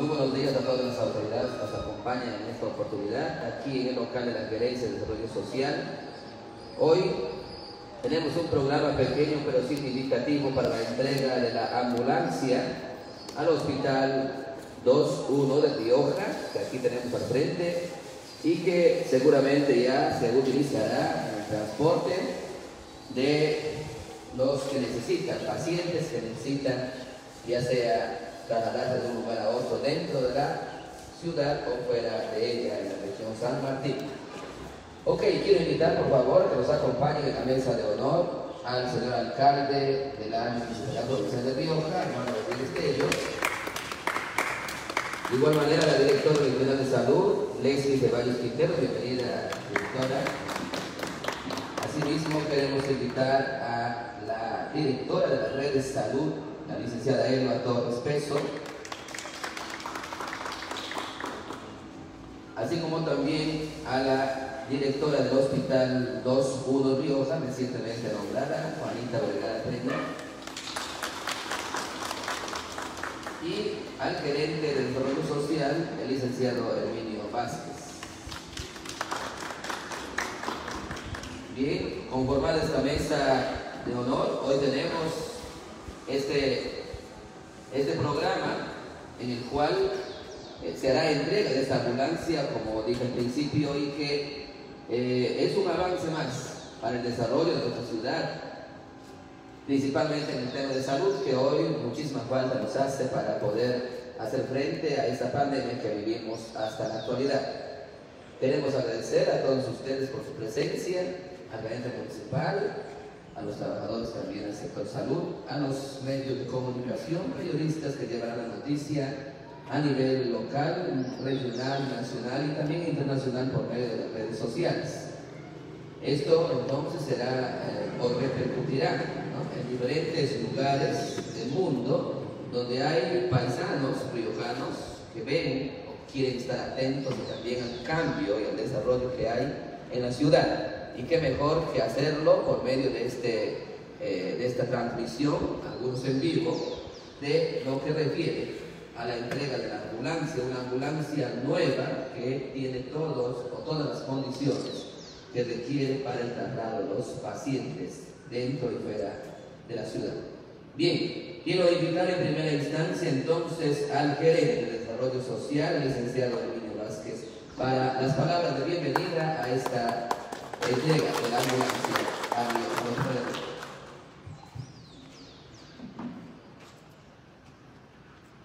Muy buenos días a todas las autoridades que nos acompañan en esta oportunidad aquí en el local de la Gerencia de Desarrollo Social. Hoy tenemos un programa pequeño pero significativo para la entrega de la ambulancia al Hospital 2.1 de Rioja, que aquí tenemos al frente, y que seguramente ya se utilizará en el transporte de los que necesitan, pacientes que necesitan ya sea trasladarse de un lugar a otro dentro de la ciudad o fuera de ella, en la región San Martín. Ok, quiero invitar por favor que nos acompañen en la mesa de honor al señor alcalde de la Provincial de Rioja, hermano Ministerio. De igual manera, la directora regional de salud, Leslie Ceballos Quintero, bienvenida, directora. Asimismo, queremos invitar a la directora de la red de salud la licenciada Elma Torres Peso, así como también a la directora del Hospital 2.1 Rioja, recientemente nombrada, Juanita Vergara Peña, y al gerente del desarrollo social, el licenciado Herminio Vázquez. Bien, conformada esta mesa de honor, hoy tenemos este, este programa en el cual eh, se hará entrega de esta ambulancia, como dije al principio, y que eh, es un avance más para el desarrollo de nuestra ciudad, principalmente en el tema de salud, que hoy muchísima falta nos hace para poder hacer frente a esta pandemia que vivimos hasta la actualidad. Queremos agradecer a todos ustedes por su presencia, al gerente municipal, a los trabajadores también del sector salud, a los medios de comunicación, periodistas que llevarán la noticia a nivel local, regional, nacional y también internacional por medio de las redes sociales. Esto entonces será eh, o repercutirá en diferentes lugares del mundo donde hay paisanos riojanos que ven o quieren estar atentos también al cambio y al desarrollo que hay en la ciudad. Y qué mejor que hacerlo por medio de, este, eh, de esta transmisión, algunos en vivo, de lo que refiere a la entrega de la ambulancia, una ambulancia nueva que tiene todos o todas las condiciones que requiere para el traslado de los pacientes dentro y fuera de la ciudad. Bien, quiero invitar en primera instancia entonces al gerente de desarrollo social, licenciado Emilio Vázquez, para las palabras de bienvenida a esta entrega de la ambulancia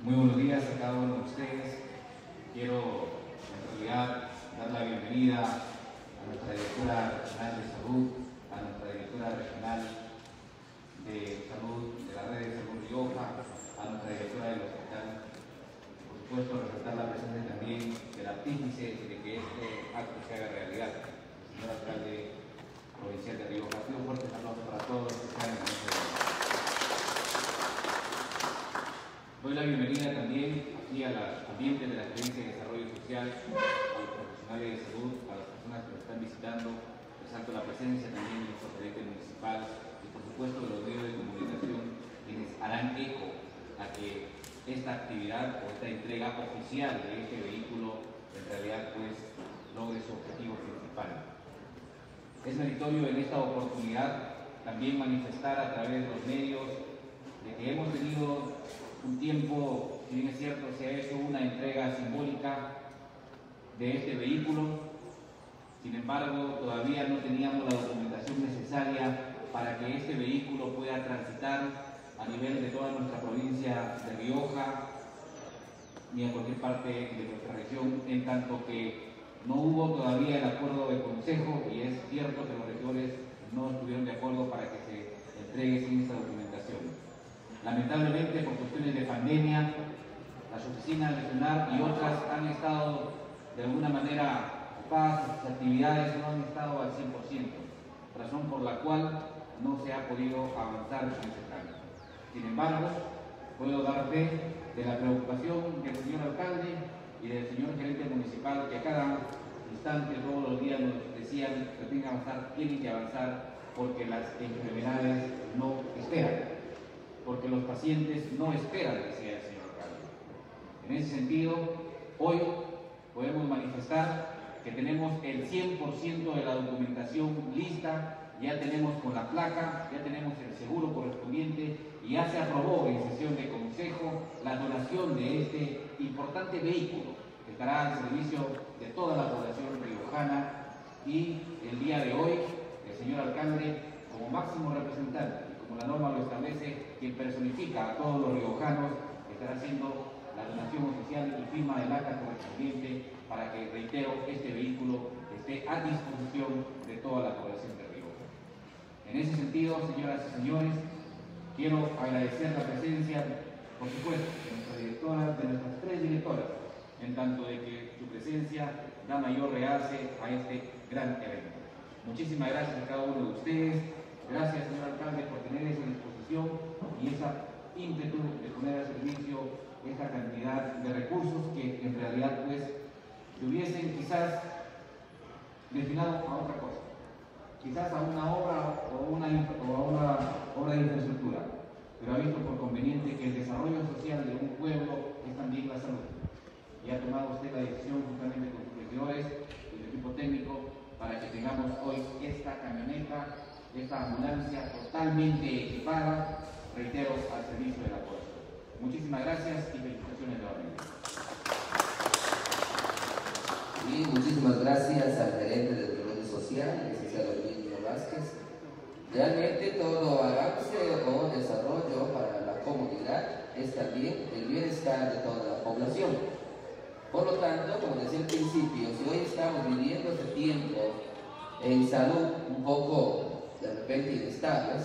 Muy buenos días a cada uno de ustedes. Quiero en realidad dar la bienvenida a nuestra directora regional de salud, a nuestra directora regional de salud de la red de salud Rioja, a nuestra directora del hospital. Por supuesto, resaltar la presencia también del artífice de que este acto se haga realidad alcalde provincial de Río Castillo. Un fuerte saludo para todos los que están en este Doy la bienvenida también aquí a los ambientes de la Gerencia de Desarrollo Social, a los profesionales de salud, a las personas que nos están visitando. Resalto la presencia también de nuestro gerente municipal y por supuesto de los medios de comunicación quienes harán eco a que esta actividad o esta entrega oficial de este vehículo en realidad pues logre su objetivo principal. Es meritorio en esta oportunidad también manifestar a través de los medios de que hemos tenido un tiempo, si bien es cierto, se ha hecho una entrega simbólica de este vehículo, sin embargo todavía no teníamos la documentación necesaria para que este vehículo pueda transitar a nivel de toda nuestra provincia de Rioja ni a cualquier parte de nuestra región, en tanto que no hubo todavía el acuerdo de consejo y es cierto que los regidores no estuvieron de acuerdo para que se entregue sin esta documentación. Lamentablemente, por cuestiones de pandemia, las oficinas regional y otras han estado de alguna manera ocupadas, sus actividades no han estado al 100%, razón por la cual no se ha podido avanzar en este cambio. Sin embargo, puedo dar fe de la preocupación del señor alcalde y del señor gerente municipal que a cada instante, todos los días nos decían que tienen que avanzar, tienen que avanzar porque las enfermedades no esperan, porque los pacientes no esperan, decía el señor alcalde. En ese sentido, hoy podemos manifestar que tenemos el 100% de la documentación lista, ya tenemos con la placa, ya tenemos el seguro correspondiente y ya se aprobó en sesión de consejo la donación de este importante vehículo estará al servicio de toda la población riojana y el día de hoy el señor alcalde como máximo representante y como la norma lo establece, quien personifica a todos los riojanos estará haciendo la donación oficial y firma del acta correspondiente para que, reitero, este vehículo esté a disposición de toda la población de Río. En ese sentido, señoras y señores, quiero agradecer la presencia, por supuesto, de nuestra directora, de nuestras tres directoras, en tanto de que su presencia da mayor realce a este gran evento. Muchísimas gracias a cada uno de ustedes. Gracias, señor alcalde, por tener esa disposición y esa ímpetu de poner a servicio esta cantidad de recursos que en realidad pues se hubiesen quizás destinado a otra cosa, quizás a una obra o, una, o a una obra de infraestructura, pero ha visto por conveniente que el desarrollo social de un pueblo es también la salud. Y ha tomado usted la decisión justamente con sus regidores y el equipo técnico para que tengamos hoy esta camioneta, esta ambulancia totalmente equipada, reitero, al servicio de la población. Muchísimas gracias y felicitaciones nuevamente. Y muchísimas gracias al gerente de Desarrollo Social, el licenciado Emilio Vázquez. Realmente todo avance o desarrollo para la comunidad es también el bienestar de toda la población. Por lo tanto, como decía al principio, si hoy estamos viviendo este tiempo en salud un poco de repente inestables,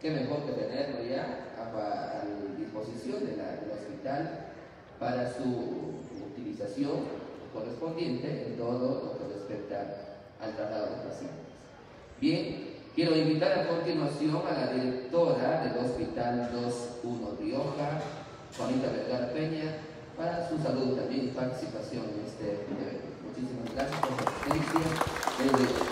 qué mejor que tenerlo ya a, disposición del hospital para su utilización correspondiente en todo lo que respecta al traslado de pacientes. Bien, quiero invitar a continuación a la directora del Hospital 21 Rioja, Juanita Vergara Peña, para su salud también y participación en este evento. Muchísimas gracias por su asistencia.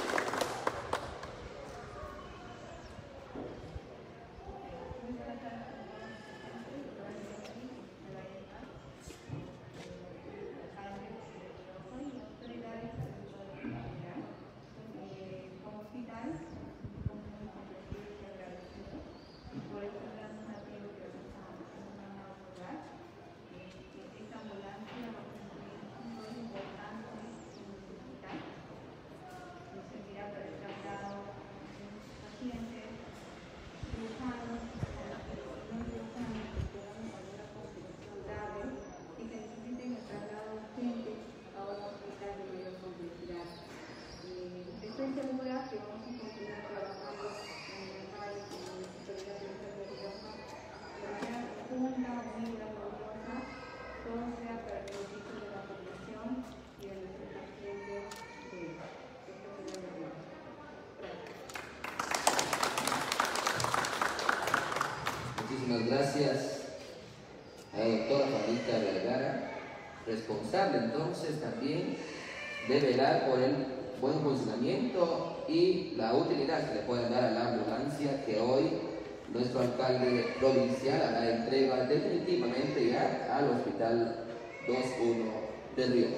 Entonces también de velar por el buen funcionamiento y la utilidad que le pueden dar a la ambulancia que hoy nuestro alcalde provincial hará entrega definitivamente ya al Hospital 21 de Río.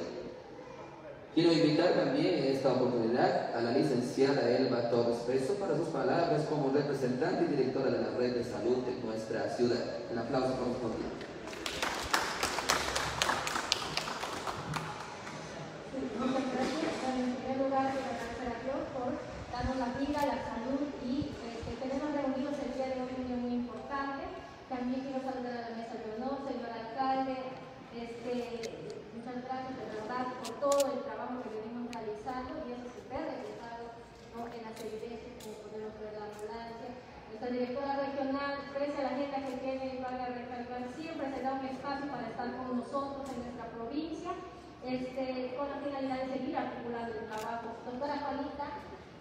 Quiero invitar también en esta oportunidad a la licenciada Elba Torres Preso para sus palabras como representante y directora de la red de salud de nuestra ciudad. Un aplauso correspondiente. Muchas gracias. En primer lugar, agradecer a Dios por darnos la vida, la salud y eh, que tenemos reunidos el día de hoy un día muy importante. También quiero saludar a la mesa de honor, señor alcalde. Este, muchas gracias de verdad por todo el trabajo que venimos realizando y eso se ve reflejado ¿no? en las evidencias como podemos ver la ambulancia. Nuestra directora regional, pese a la agenda que tiene, a recalcar, siempre se da un espacio para estar con nosotros en nuestra provincia, este, con la finalidad de seguir articulando el trabajo. Doctora Juanita,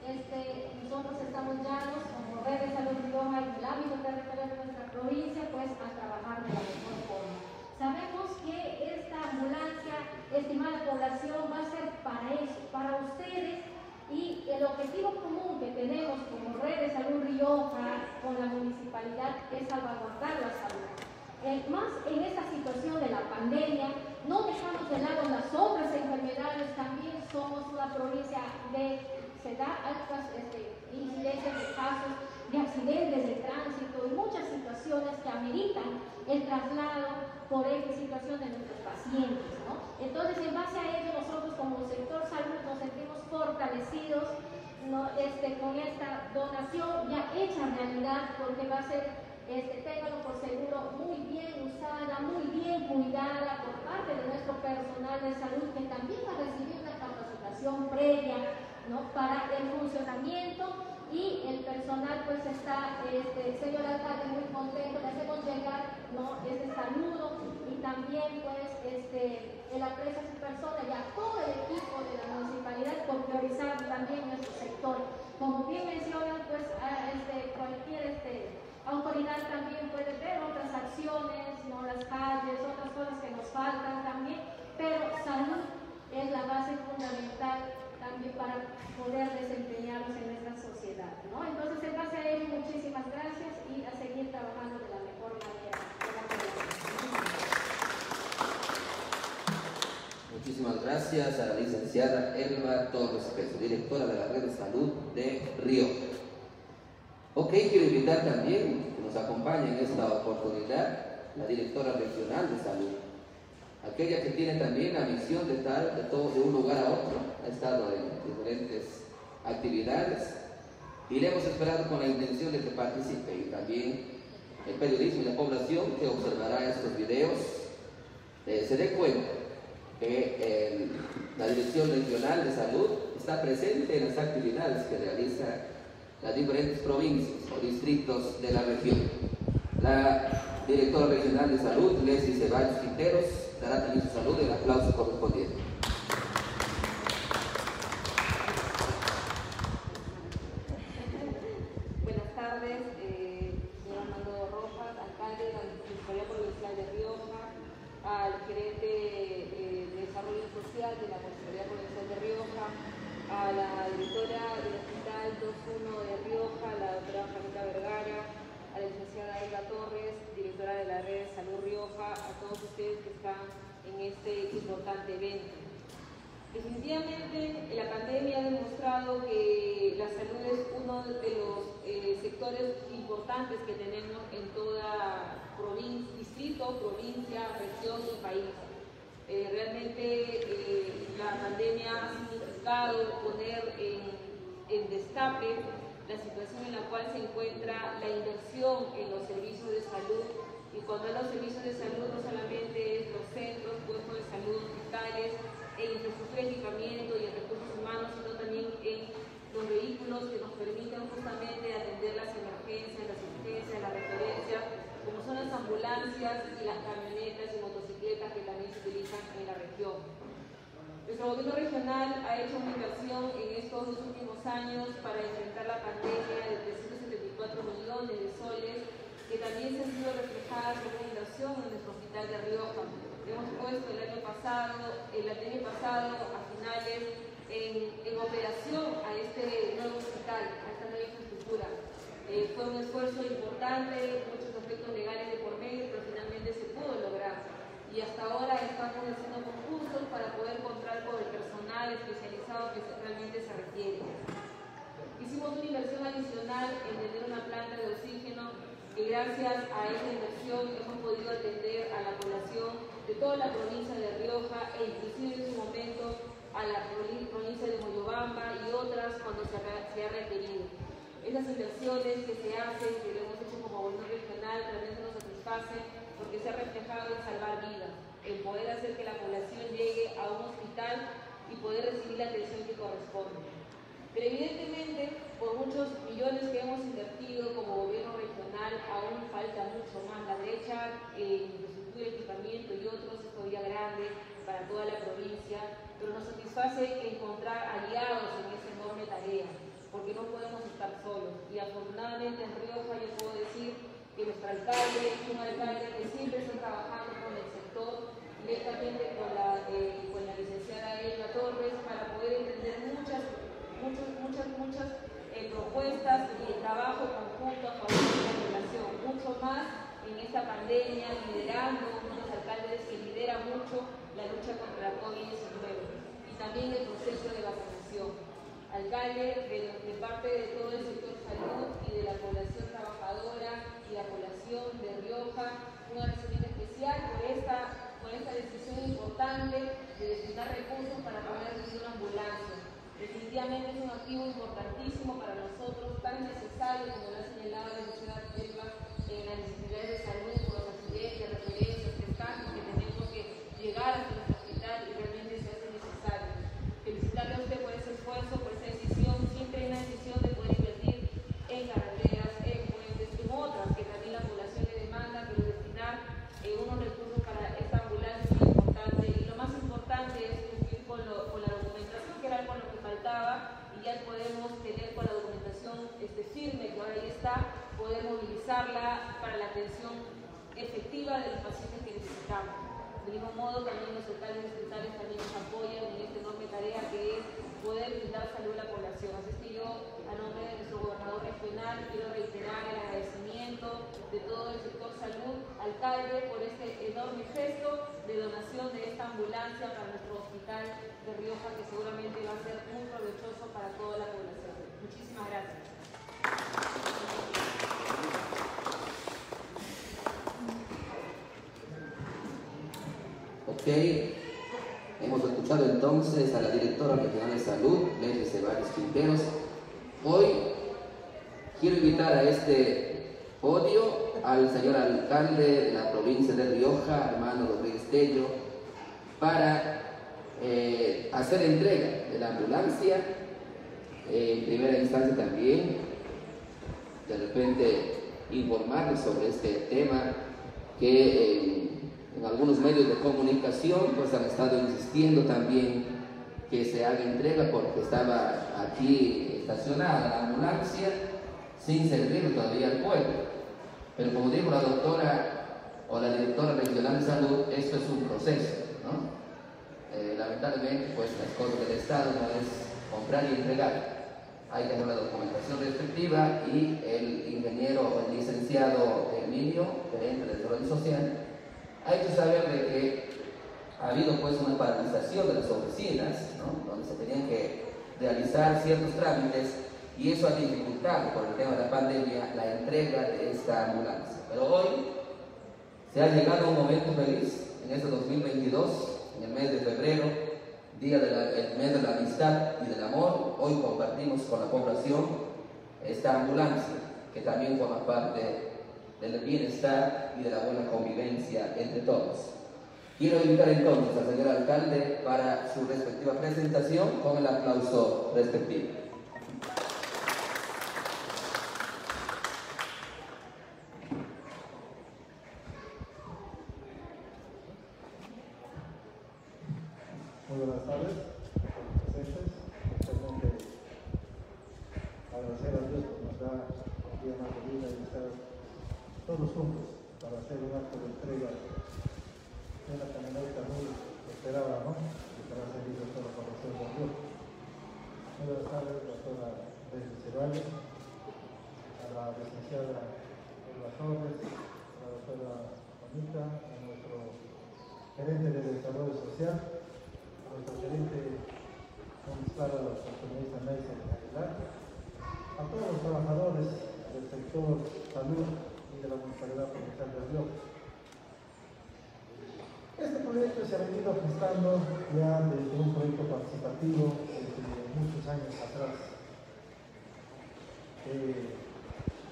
este, nosotros estamos llanos como red de salud Rioja en el ámbito territorial de nuestra provincia, pues a trabajar de la mejor forma. Sabemos que esta ambulancia, estimada población, va a ser para eso, para ustedes y el objetivo común que tenemos como red de salud Rioja con la municipalidad es salvaguardar la salud. Eh, más en esta situación de la pandemia, no dejamos de lado las otras enfermedades, también somos la provincia de, se da altas este, incidencias de casos de accidentes de tránsito y muchas situaciones que ameritan el traslado por esta situación de nuestros pacientes. Entonces, en base a ello, nosotros como sector salud nos sentimos fortalecidos este, con esta donación ya hecha realidad, porque va a ser este, téngalo por seguro, muy bien usada, muy bien cuidada por parte de nuestro personal de salud, que también va a recibir una capacitación previa ¿no? para el funcionamiento y el personal pues está, este, señor alcalde, muy contento, le hacemos llegar ¿no? este saludo y también pues este, el aprecio a su persona y a todo el equipo de la municipalidad por priorizar también nuestro sector. Como bien mencionan, pues este, cualquier este, autoridad también puede ver otras acciones, ¿no? las calles, otras cosas que nos faltan también, pero salud es la base fundamental también para poder desempeñarnos en nuestra sociedad. ¿no? Entonces, en base a ello, muchísimas gracias y a seguir trabajando de la mejor manera. Muchísimas gracias a la licenciada Elba Torres Peso, directora de la Red de Salud de Río. Ok, quiero invitar también que nos acompañe en esta oportunidad la directora regional de salud, aquella que tiene también la misión de estar de, todo, de un lugar a otro, ha estado en diferentes actividades. Y le hemos esperado con la intención de que participe y también el periodismo y la población que observará estos videos. Eh, se dé cuenta que la Dirección Regional de Salud está presente en las actividades que realiza las diferentes provincias o distritos de la región. La directora regional de salud, Leslie Ceballos Quinteros, dará también su salud y el aplauso correspondiente. Buenas tardes, eh, señor Armando Rojas, alcalde de la Municipalidad Provincial de Rioja, al gerente eh, de Desarrollo Social de la Municipalidad Provincial de Rioja, a la directora del Hospital 21 de Rioja, la doctora Jamita Vergara, a la licenciada Elba Torres, directora de la Red Salud Rioja, a todos ustedes que están en este importante evento. Definitivamente la pandemia ha demostrado que la salud es uno de los eh, sectores importantes que tenemos en toda provincia, distrito, provincia, región y país. Eh, realmente eh, la pandemia ha significado poner en, en destape la situación en la cual se encuentra la inversión en los servicios de salud. Y cuando los servicios de salud no solamente es los centros, puestos de salud, hospitales, en infraestructura de equipamiento y en recursos humanos, sino también en los vehículos que nos permiten justamente atender las emergencias, las urgencias, las referencias, como son las ambulancias y las camionetas y motocicletas que también se utilizan en la región. Nuestro gobierno regional ha hecho una inversión en estos dos últimos años para enfrentar la pandemia de 374 millones de soles, que también se han sido reflejadas en una en nuestro hospital de Rioja. Hemos puesto el año pasado, el año pasado a finales, en, en operación a este nuevo hospital, a esta nueva infraestructura. Eh, fue un esfuerzo importante, muchos aspectos legales de por medio, pero finalmente se pudo lograr y hasta ahora estamos haciendo concursos para poder contar con el personal especializado que realmente se requiere. Hicimos una inversión adicional en tener una planta de oxígeno gracias a esa inversión hemos podido atender a la población de toda la provincia de Rioja e inclusive en su momento a la provincia de Moyobamba y otras cuando se ha, requerido. Esas inversiones que se hacen, que lo hemos hecho como gobierno regional, realmente nos satisfacen porque se ha reflejado en salvar vidas, en poder hacer que la población llegue a un hospital y poder recibir la atención que corresponde. Pero evidentemente, por muchos millones que hemos invertido como gobierno regional, aún falta mucho más. La brecha en infraestructura, equipamiento y otros es todavía grande para toda la provincia, pero nos satisface encontrar aliados en esa enorme tarea, porque no podemos estar solos. Y afortunadamente en Rioja yo puedo decir que nuestro alcalde es un alcalde que siempre está trabajando con el sector, directamente con la, eh, con la licenciada Elba Torres, para poder entender muchas, muchas, muchas, muchas eh, propuestas y el trabajo conjunto a favor de la población, mucho más en esta pandemia, liderando unos alcaldes que lideran mucho la lucha contra la COVID-19 y también el proceso de vacunación. Alcalde, de, de parte de todo el sector salud y de la población trabajadora y la población de Rioja un agradecimiento especial por esta, por esta decisión importante de destinar recursos para poder recibir una ambulancia. Definitivamente es un activo importantísimo para nosotros, tan necesario como lo ha señalado la sociedad Elba en las necesidades de salud, por los accidentes, referencias, casos que tenemos que llegar a nuestro hospital y realmente se hace necesario. Felicitarle a usted por ese esfuerzo, por esa decisión. Siempre hay una decisión de poder invertir en carreteras, en puentes, en otras que también la población le demanda, pero destinar eh, unos recursos para esta ambulancia es muy importante. Y lo más importante es cumplir con, lo, con la documentación, que era con lo que faltaba, y ya podemos tener con la documentación este, firme, que ahora ahí está, para la atención efectiva de los pacientes que necesitamos. Del mismo modo, también los alcaldes hospitales también nos apoyan en esta enorme tarea que es poder brindar salud a la población. Así que yo, a nombre de nuestro gobernador regional, quiero reiterar el agradecimiento de todo el sector salud, alcalde, por este enorme gesto de donación de esta ambulancia para nuestro hospital de Rioja, que seguramente va a ser muy provechoso para toda la población. Muchísimas gracias. Ok, hemos escuchado entonces a la directora regional de salud, Leslie Ceballos Quinteros. Hoy quiero invitar a este podio al señor alcalde de la provincia de Rioja, hermano Rodríguez Tello, para eh, hacer entrega de la ambulancia, eh, en primera instancia también, de repente informarles sobre este tema que eh, en algunos medios de comunicación pues han estado insistiendo también que se haga entrega porque estaba aquí estacionada la ambulancia sin servir todavía al pueblo. Pero como dijo la doctora o la directora regional de salud, esto es un proceso. Eh, lamentablemente pues las cosas del Estado no es comprar y entregar. Hay que hacer la documentación respectiva y el ingeniero o el licenciado Emilio, gerente del Desarrollo Social, hay que saber de que ha habido pues una paralización de las oficinas, donde se tenían que realizar ciertos trámites y eso ha dificultado por el tema de la pandemia la entrega de esta ambulancia. Pero hoy se ha llegado a un momento feliz en este 2022, en el mes de febrero, día del mes de la amistad y del amor. Hoy compartimos con la población esta ambulancia que también forma parte del bienestar y de la buena convivencia entre todos. Quiero invitar entonces al señor alcalde para su respectiva presentación con el aplauso respectivo. Muy buenas tardes presentes. Especialmente agradecer a Dios por nos da un día más de vida y estar todos juntos para hacer un acto de entrega de una camioneta muy esperada, ¿no? Que la población de Dios. Muy buenas tardes, doctora Leslie Ceballos, a la licenciada Elba Torres, a la doctora Juanita, a nuestro gerente de desarrollo social, a nuestro gerente a la comunista Nelson Aguilar, a todos los trabajadores del sector salud de la Municipalidad Provincial de Río. Este proyecto se ha venido gestando ya desde un proyecto participativo desde muchos años atrás. Eh,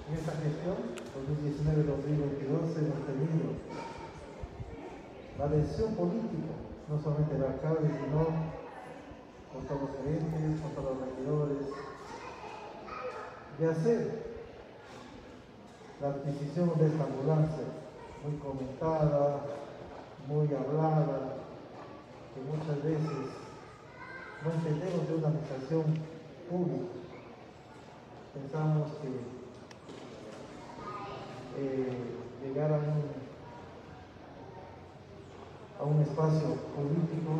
en esta gestión, 2019-2022, hemos tenido la decisión política, no solamente del alcalde, sino con todos los gerentes, con todos los regidores, de hacer la adquisición de esta ambulancia, muy comentada, muy hablada, que muchas veces no entendemos de una administración pública. Pensamos que eh, llegar a un, espacio político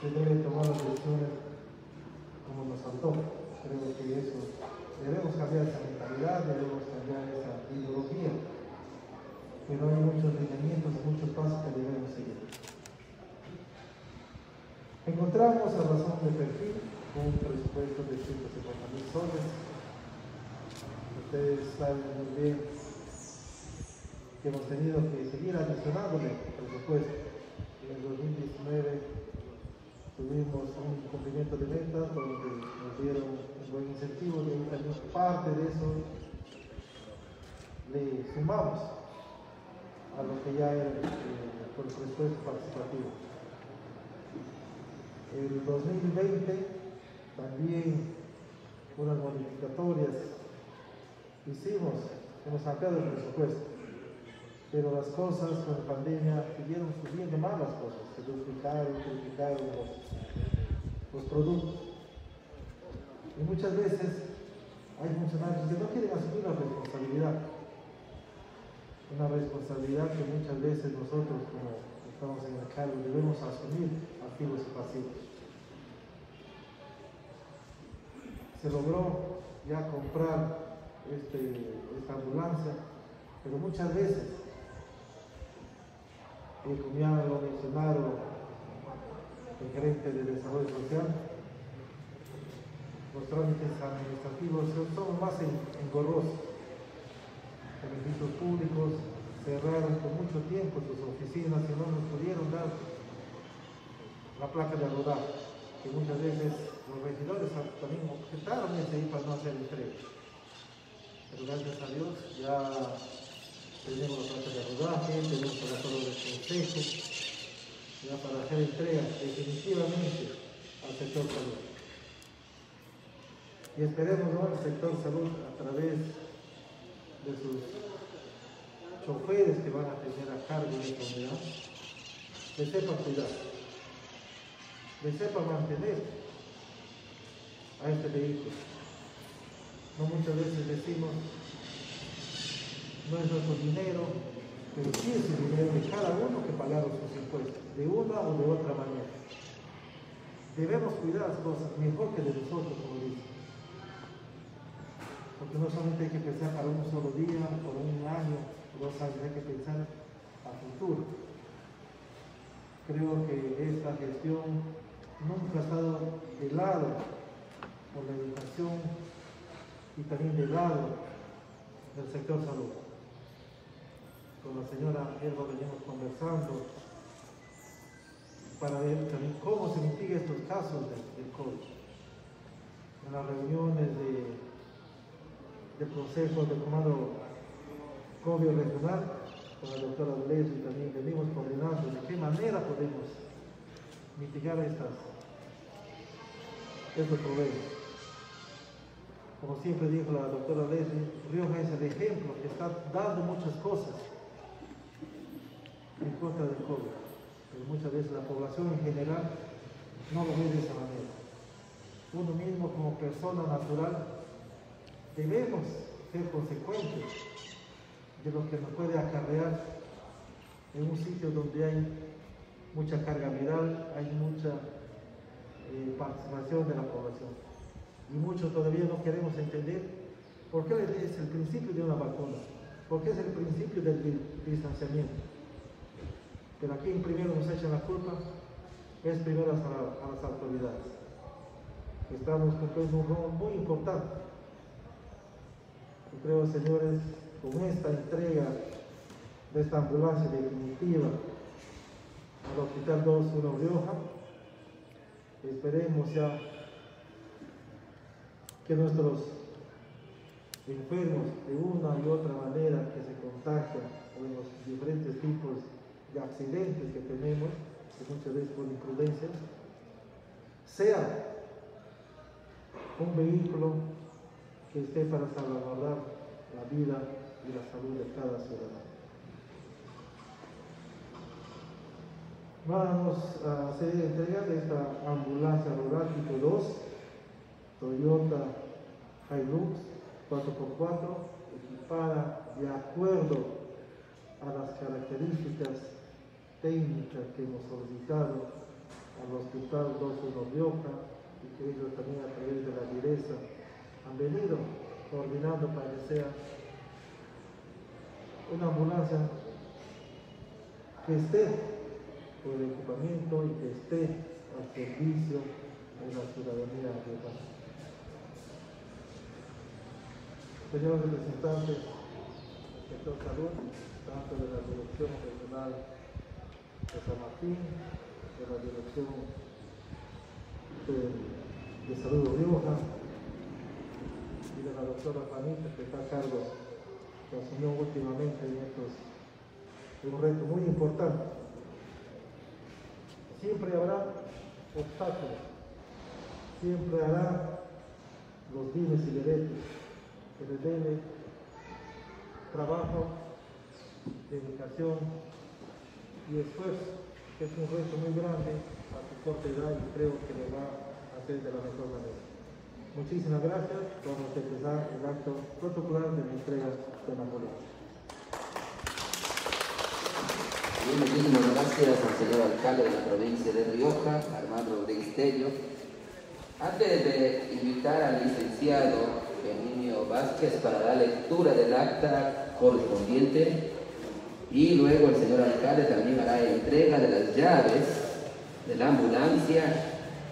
se debe tomar las decisiones como nos saltó. Creo que eso debemos cambiar esa mentalidad, debemos cambiar esa ideología, pero hay muchos lineamientos muchos pasos que debemos seguir. Encontramos a razón de perfil un presupuesto de 150 mil soles Ustedes saben muy bien que hemos tenido que seguir adicionándole presupuesto. En el 2019 tuvimos un cumplimiento de metas donde nos dieron un buen incentivo y también parte de eso le sumamos a lo que ya era eh, por el presupuesto participativo. El 2020 también unas modificatorias hicimos, hemos ampliado el presupuesto, pero las cosas con la pandemia siguieron subiendo más las cosas, se duplicaron, triplicaron los, los productos. Y muchas veces hay funcionarios que no quieren asumir la responsabilidad una responsabilidad que muchas veces nosotros como estamos en el cargo debemos asumir activos y pasivos. Se logró ya comprar este, esta ambulancia, pero muchas veces, como ya lo mencionaron el gerente de desarrollo social, los trámites administrativos son más engorrosos servicios públicos cerraron por mucho tiempo sus oficinas y no nos pudieron dar la placa de rodaje, que muchas veces los regidores también objetaron ese para no hacer entrega. Pero gracias a Dios ya tenemos la placa de rodaje, tenemos el acuerdo del consejo, ya para hacer entrega definitivamente al sector salud. Y esperemos ¿no? el sector salud a través de sus choferes que van a tener a cargo de esta unidad, le sepa cuidar, le sepa mantener a este vehículo. No muchas veces decimos, no es nuestro dinero, pero sí es el dinero de cada uno que pagaron sus impuestos, de una o de otra manera. Debemos cuidar las cosas mejor que de nosotros, como dice porque no solamente hay que pensar para un solo día, por un año, dos años, hay que pensar a futuro. Creo que esta gestión nunca ha estado de lado por la educación y también de lado del sector salud. Con la señora Elba venimos conversando para ver también cómo se mitigan estos casos del COVID. En las reuniones de del Consejo de Comando COVID Regional, con la doctora Leslie también venimos coordinando de qué manera podemos mitigar estas, estos problemas. Como siempre dijo la doctora Leslie, Rioja es el ejemplo que está dando muchas cosas en contra del COVID. Pero muchas veces la población en general no lo ve de esa manera. Uno mismo como persona natural debemos ser consecuentes de lo que nos puede acarrear en un sitio donde hay mucha carga viral, hay mucha eh, participación de la población. Y muchos todavía no queremos entender por qué es el principio de una vacuna, por qué es el principio del distanciamiento. Pero aquí en primero nos echan la culpa, es primero a, a las autoridades. Estamos cumpliendo un rol muy importante creo, señores, con esta entrega de esta ambulancia definitiva al Hospital 2-1 Rioja, esperemos ya que nuestros enfermos de una y otra manera que se contagian o en los diferentes tipos de accidentes que tenemos, que muchas veces por imprudencia, sea un vehículo que esté para salvaguardar la vida y la salud de cada ciudadano. Vamos a hacer entrega de esta ambulancia rural tipo 2, Toyota Hilux 4x4, equipada de acuerdo a las características técnicas que hemos solicitado al Hospital 2 Rioja y que ellos también a través de la direza han venido coordinando para que sea una ambulancia que esté por el equipamiento y que esté al servicio de la ciudadanía de señores representantes del sector salud, tanto de la Dirección Regional de San Martín, de la Dirección de, de Salud de Rioja y de la doctora Juanita que está a cargo, que asumió últimamente en estos, un reto muy importante. Siempre habrá obstáculos, siempre habrá los dimes y derechos que le den trabajo, dedicación y esfuerzo, que es un reto muy grande a su corta edad y creo que lo va a hacer de la mejor manera. Muchísimas gracias. Vamos a empezar el acto protocolar de la entrega de Napoleón. muchísimas gracias señor alcalde de la provincia de Rioja, Armando Rodríguez. Antes de invitar al licenciado Benigno Vázquez para la lectura del acta correspondiente y luego el señor alcalde también hará entrega de las llaves de la ambulancia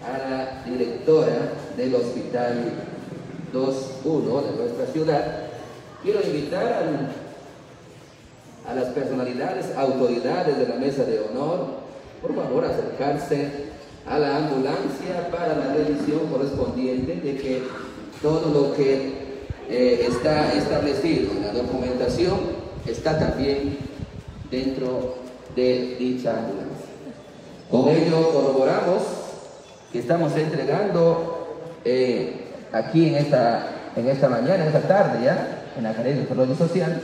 a la directora del hospital 2.1 de nuestra ciudad. Quiero invitar a las personalidades, autoridades de la mesa de honor, por favor acercarse a la ambulancia para la revisión correspondiente de que todo lo que eh, está establecido en la documentación está también dentro de dicha ambulancia. Con ello corroboramos que estamos entregando eh, aquí en esta, en esta mañana, en esta tarde ya, en la Academia de Desarrollo Social,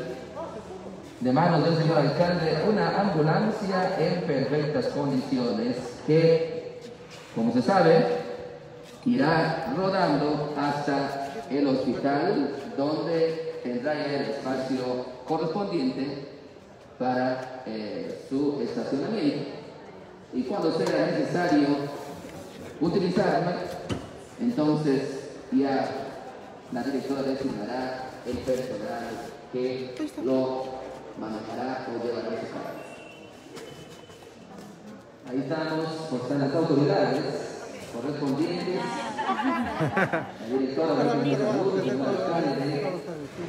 de manos del señor alcalde, una ambulancia en perfectas condiciones que como se sabe, irá rodando hasta el hospital donde tendrá el espacio correspondiente para eh, su estacionamiento. Y cuando sea necesario utilizarla, entonces ya la directora designará el personal que lo manejará o llevará a cabo. Ahí estamos, por estar las autoridades correspondientes, la directora de la Salud,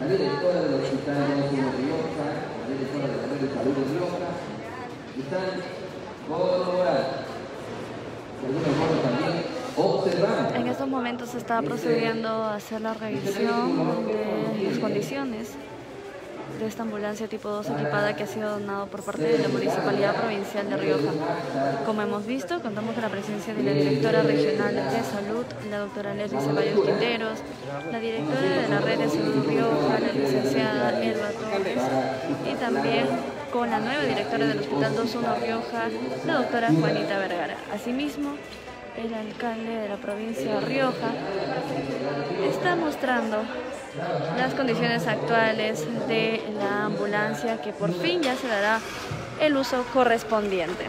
la directora del Hospital de directora de. En estos momentos se está procediendo a hacer la revisión de las condiciones de esta ambulancia tipo 2 equipada que ha sido donado por parte de la Municipalidad Provincial de Rioja. Como hemos visto, contamos con la presencia de la directora regional de salud, la doctora Leslie Ceballos Quinteros, la directora de la red de salud Rioja, la licenciada Elba Torres, y también con la nueva directora del Hospital 21 Rioja, la doctora Juanita Vergara. Asimismo, el alcalde de la provincia de Rioja está mostrando las condiciones actuales de la ambulancia que por fin ya se dará el uso correspondiente.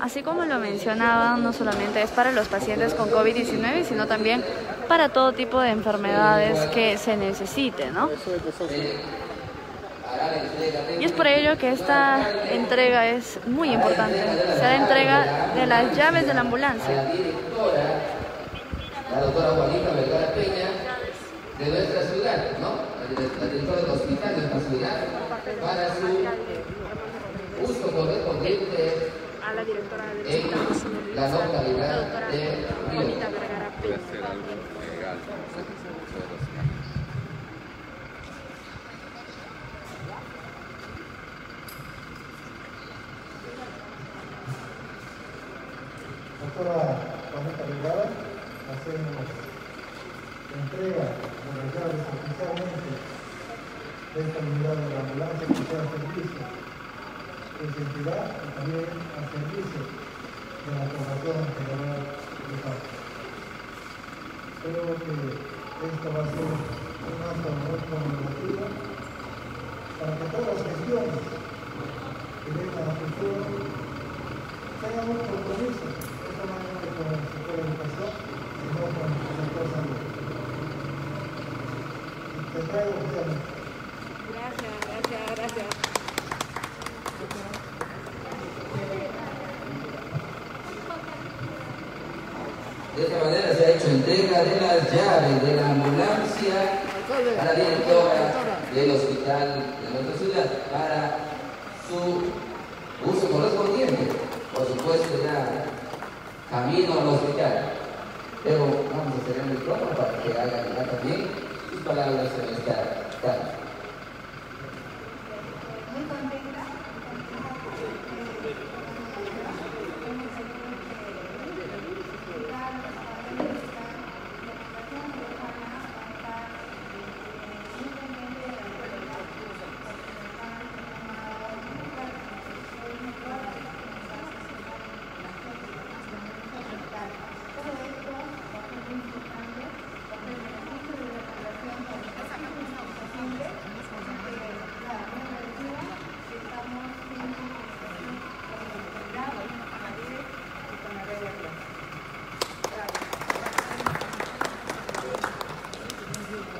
Así como lo mencionaban, no solamente es para los pacientes con COVID-19, sino también para todo tipo de enfermedades que se necesite, ¿no? Y es por ello que esta entrega es muy importante. Será entrega de las llaves de la ambulancia. La doctora Juanita Vergara Peña, de nuestra ciudad, ¿no? La directora del hospital de nuestra ciudad, para su uso correspondiente a la directora del en la localidad de Río. Doctora Juanita Vergara, hacemos entrega de las llaves oficialmente de esta unidad de la ambulancia entidad y también al servicio de la población en general de Salta. Creo que esto va a ser un acto muy conmemorativo para que todas las gestiones que vengan a futuro tengan un compromiso, no solamente con el sector de educación, sino con el sector salud. Te traigo oficialmente. Gracias, gracias, gracias. De esta manera se ha hecho entrega de las llaves de la ambulancia a la directora del hospital de nuestra ciudad para su uso correspondiente. Por supuesto, ya camino al hospital. Pero vamos a hacer el micrófono para que hagan ya también sus palabras en esta tarde. muy contenta.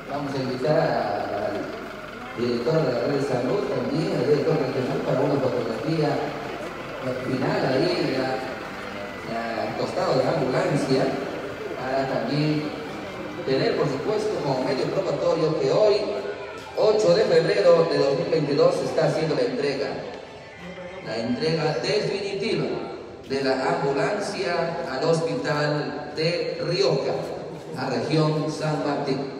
Vamos a invitar al director de la red de salud también, al director regional, para una fotografía final ahí, la- la- al costado de la ambulancia, para también tener, por supuesto, como medio probatorio que hoy, 8 de febrero de 2022, se está haciendo la entrega, la definitiva de la ambulancia al hospital de Rioja, a región San Martín.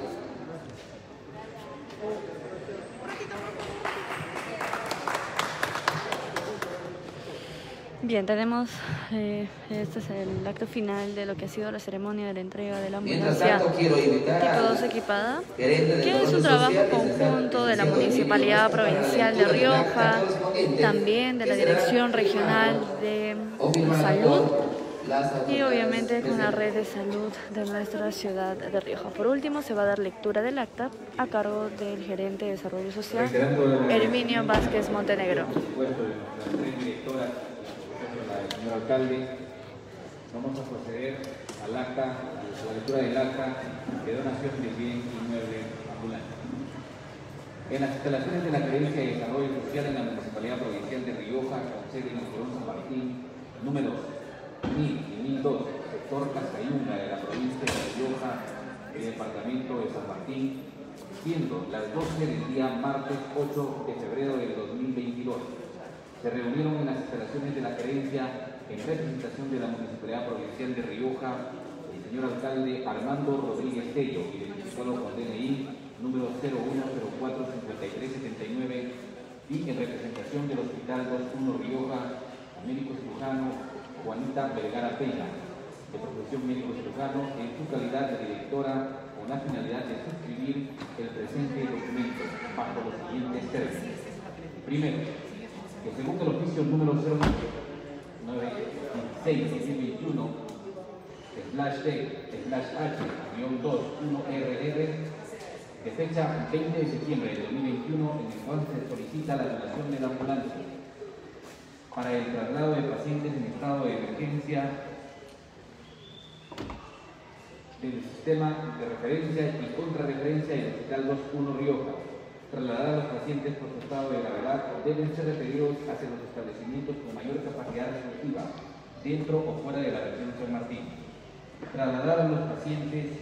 Bien, tenemos, eh, este es el acto final de lo que ha sido la ceremonia de la entrega de la ambulancia tanto, tipo 2 a equipada, que es un trabajo conjunto de la Municipalidad Provincial de Rioja, también de la Dirección Regional de Salud y obviamente con la red de salud de nuestra ciudad de Rioja. Por último, se va a dar lectura del acta a cargo del gerente de Desarrollo Social, Herminio Vázquez Montenegro. Por supuesto, de nuestras tres directoras, la alcalde, vamos a proceder al acta, a la lectura del acta de donación de bien inmueble ambulante. En las instalaciones de la Gerencia de Desarrollo Social en la Municipalidad Provincial de Rioja, con sede en el Colón San Martín, números 1000 y 1002, sector Casayunga de la provincia de Rioja, el departamento de San Martín, siendo las 12 del día martes 8 de febrero del 2022. Se reunieron en las instalaciones de la gerencia en representación de la Municipalidad Provincial de Rioja, el señor alcalde Armando Rodríguez Tello, identificado con DNI número 01045379 y en representación del Hospital 21 Rioja, el médico cirujano Juanita Vergara Peña, de profesión médico cirujano, en su calidad de directora con la finalidad de suscribir el presente documento bajo los siguientes términos. Primero, que según el oficio número 0916-2021, slash D, slash H, guion 2, 1 RR, de fecha 20 de septiembre de 2021, en el cual se solicita la donación de la ambulancia para el traslado de pacientes en estado de emergencia del sistema de referencia y contrarreferencia del Hospital 21 Rioja. Trasladar a los pacientes por su estado de gravedad deben ser referidos hacia los establecimientos con mayor capacidad resolutiva, dentro o fuera de la región San Martín. Trasladar a los pacientes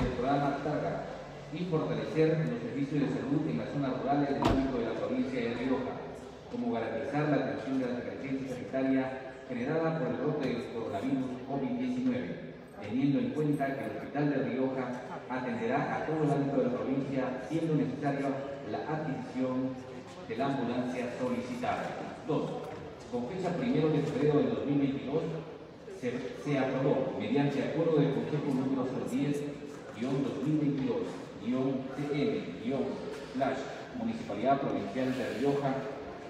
del programa TARGA y fortalecer los servicios de salud en las zonas rurales del ámbito de la provincia de Rioja, como garantizar la atención de la emergencia sanitaria generada por el brote del coronavirus COVID-19, teniendo en cuenta que el Hospital de Rioja atenderá a todo el ámbito de la provincia, siendo necesaria la adquisición de la ambulancia solicitada. 2. Con fecha 1 de febrero de 2022, se, se aprobó, mediante acuerdo del Consejo número 10-2022, CM-Slash Municipalidad Provincial de Rioja,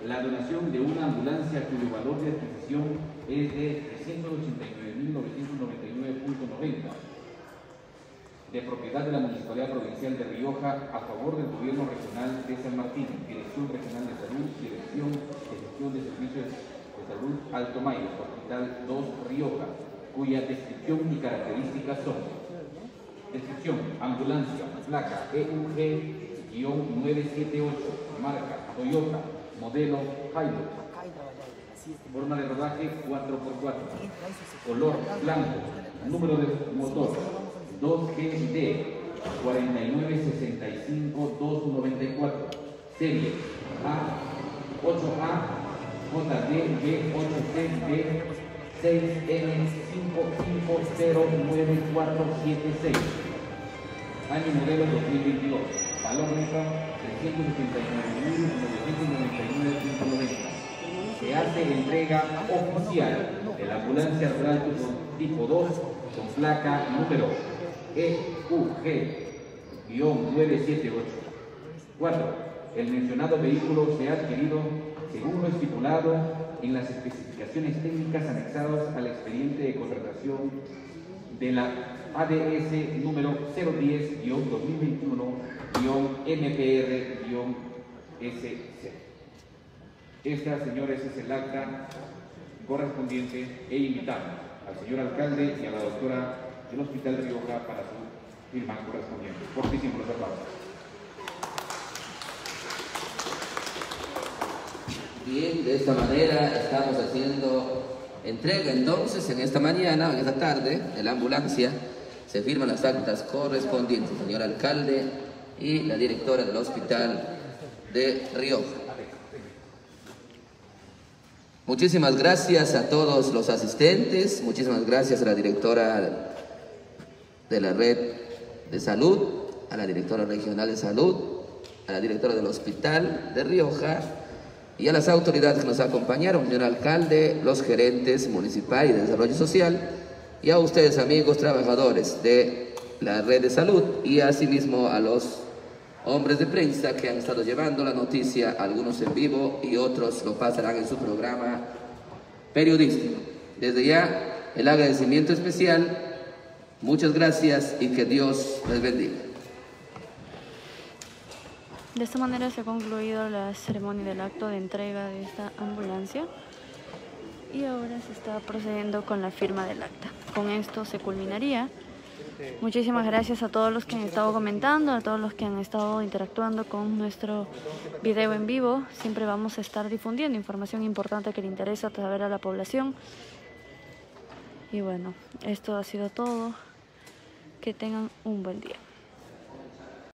la donación de una ambulancia cuyo valor de adquisición es de 389.999.90 de propiedad de la Municipalidad Provincial de Rioja a favor del Gobierno Regional de San Martín, Dirección Regional de Salud, Dirección de Gestión de Servicios de Salud Alto Mayo, Hospital 2 Rioja, cuya descripción y características son Descripción, ambulancia, placa EUG-978, marca Toyota, modelo Hilux. Forma de rodaje 4x4. Color blanco. Número de motor 2GD 4965294. Serie A8A JDB8CB 6N550946. Año modelo 2022. Valor neto 379.999.90. Se hace entrega oficial de la ambulancia rural tipo 2 con placa número EUG-978. 4. El mencionado vehículo se ha adquirido según lo estipulado en las especificaciones técnicas anexadas al expediente de contratación de la ADS número 010-2021-MPR-SC. Esta, señores, es el acta correspondiente e invitamos al señor alcalde y a la doctora del Hospital de Rioja para su firma correspondiente. Fortísimo los aplausos. Bien, de esta manera estamos haciendo entrega entonces en esta mañana, en esta tarde, de la ambulancia. Se firman las actas correspondientes, señor alcalde y la directora del hospital de Rioja. Muchísimas gracias a todos los asistentes, muchísimas gracias a la directora de la red de salud, a la directora regional de salud, a la directora del hospital de Rioja y a las autoridades que nos acompañaron, señor alcalde, los gerentes municipales de desarrollo social y a ustedes amigos trabajadores de la red de salud y asimismo a los hombres de prensa que han estado llevando la noticia, algunos en vivo y otros lo pasarán en su programa periodístico. Desde ya el agradecimiento especial, muchas gracias y que Dios les bendiga. De esta manera se ha concluido la ceremonia del acto de entrega de esta ambulancia y ahora se está procediendo con la firma del acta. Con esto se culminaría. Muchísimas gracias a todos los que han estado comentando, a todos los que han estado interactuando con nuestro video en vivo. Siempre vamos a estar difundiendo información importante que le interesa saber a la población. Y bueno, esto ha sido todo. Que tengan un buen día.